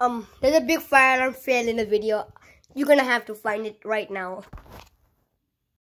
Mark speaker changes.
Speaker 1: Um, there's a big fire alarm fail in the video. You're gonna have to find it right now.